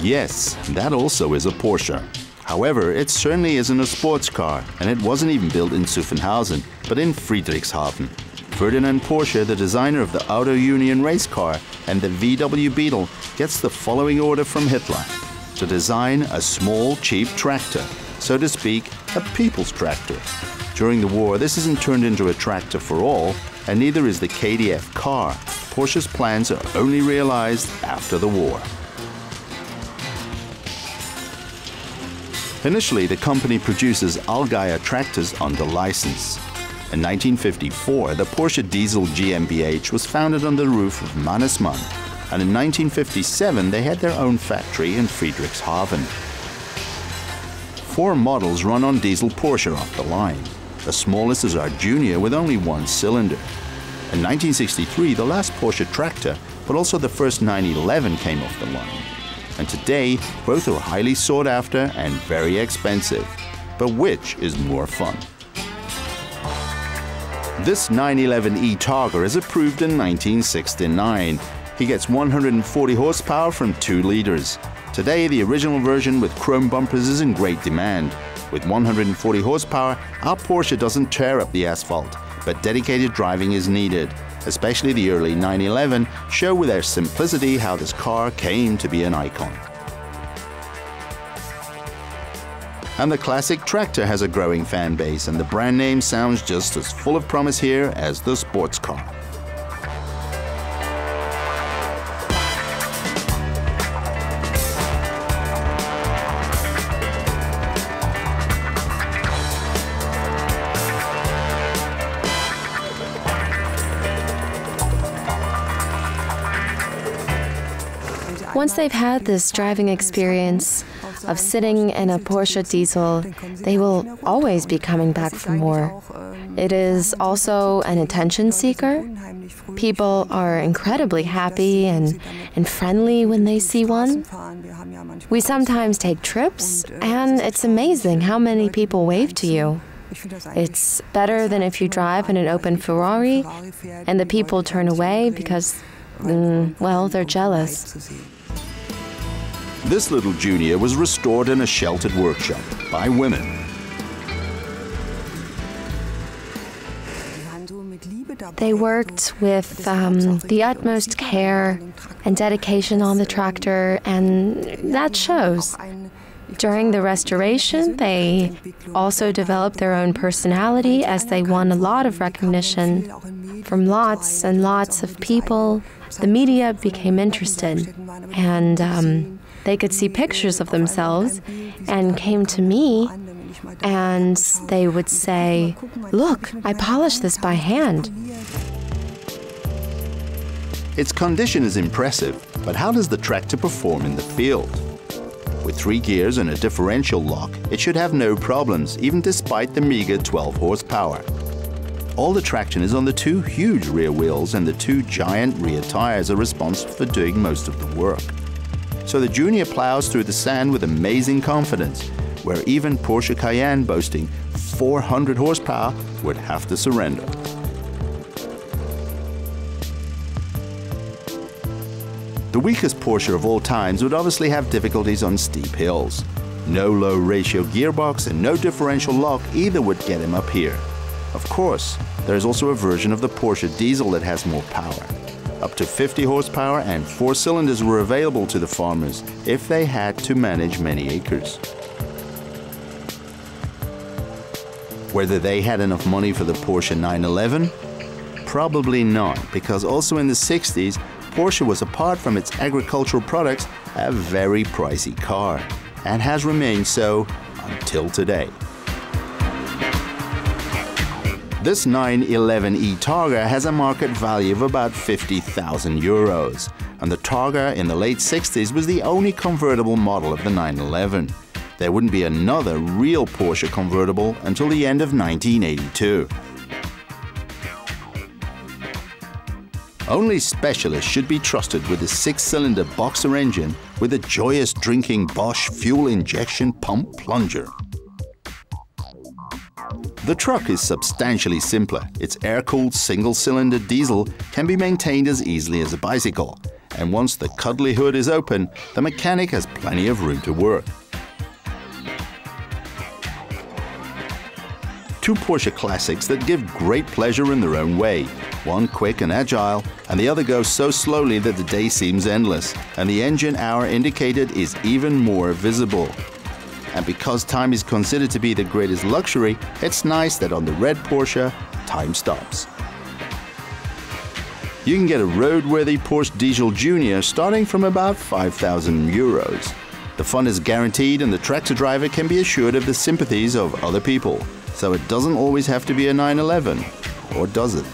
Yes, that also is a Porsche. However, it certainly isn't a sports car, and it wasn't even built in Zuffenhausen, but in Friedrichshafen. Ferdinand Porsche, the designer of the Auto Union race car and the VW Beetle, gets the following order from Hitler to design a small, cheap tractor, so to speak, a people's tractor. During the war, this isn't turned into a tractor for all, and neither is the KDF car. Porsche's plans are only realized after the war. Initially, the company produces Allgaier tractors under license. In 1954, the Porsche Diesel GmbH was founded on the roof of Mannesmann, and in 1957 they had their own factory in Friedrichshafen. Four models run on diesel Porsche off the line. The smallest is our Junior with only one cylinder. In 1963, the last Porsche tractor, but also the first 911 came off the line and today both are highly sought after and very expensive. But which is more fun? This 911E Targa is approved in 1969. He gets 140 horsepower from 2 liters. Today, the original version with chrome bumpers is in great demand. With 140 horsepower, our Porsche doesn't tear up the asphalt, but dedicated driving is needed especially the early 911, show with their simplicity how this car came to be an icon. And the classic tractor has a growing fan base, and the brand name sounds just as full of promise here as the sports car. Once they've had this driving experience of sitting in a Porsche diesel, they will always be coming back for more. It is also an attention seeker. People are incredibly happy and, and friendly when they see one. We sometimes take trips, and it's amazing how many people wave to you. It's better than if you drive in an open Ferrari and the people turn away because, mm, well, they're jealous. This little junior was restored in a sheltered workshop by women. They worked with um, the utmost care and dedication on the tractor, and that shows. During the restoration, they also developed their own personality as they won a lot of recognition from lots and lots of people. The media became interested, and um, they could see pictures of themselves and came to me and they would say, Look, I polished this by hand. Its condition is impressive, but how does the tractor perform in the field? With three gears and a differential lock, it should have no problems, even despite the meager 12 horsepower. All the traction is on the two huge rear wheels and the two giant rear tires are responsible for doing most of the work so the Junior plows through the sand with amazing confidence, where even Porsche Cayenne boasting 400 horsepower would have to surrender. The weakest Porsche of all times would obviously have difficulties on steep hills. No low ratio gearbox and no differential lock either would get him up here. Of course, there is also a version of the Porsche diesel that has more power. Up to 50 horsepower and four cylinders were available to the farmers if they had to manage many acres. Whether they had enough money for the Porsche 911? Probably not, because also in the 60s, Porsche was apart from its agricultural products a very pricey car, and has remained so until today. This 911E Targa has a market value of about 50,000 euros, and the Targa in the late 60s was the only convertible model of the 911. There wouldn't be another real Porsche convertible until the end of 1982. Only specialists should be trusted with a six-cylinder boxer engine with a joyous drinking Bosch fuel injection pump plunger. The truck is substantially simpler. Its air-cooled single-cylinder diesel can be maintained as easily as a bicycle. and once the cuddly hood is open, the mechanic has plenty of room to work. Two Porsche classics that give great pleasure in their own way. One quick and agile, and the other goes so slowly that the day seems endless, and the engine hour indicated is even more visible. And because time is considered to be the greatest luxury, it's nice that on the red Porsche, time stops. You can get a roadworthy Porsche Diesel Junior starting from about 5,000 euros. The fun is guaranteed and the tractor driver can be assured of the sympathies of other people. So it doesn't always have to be a 911, or does it?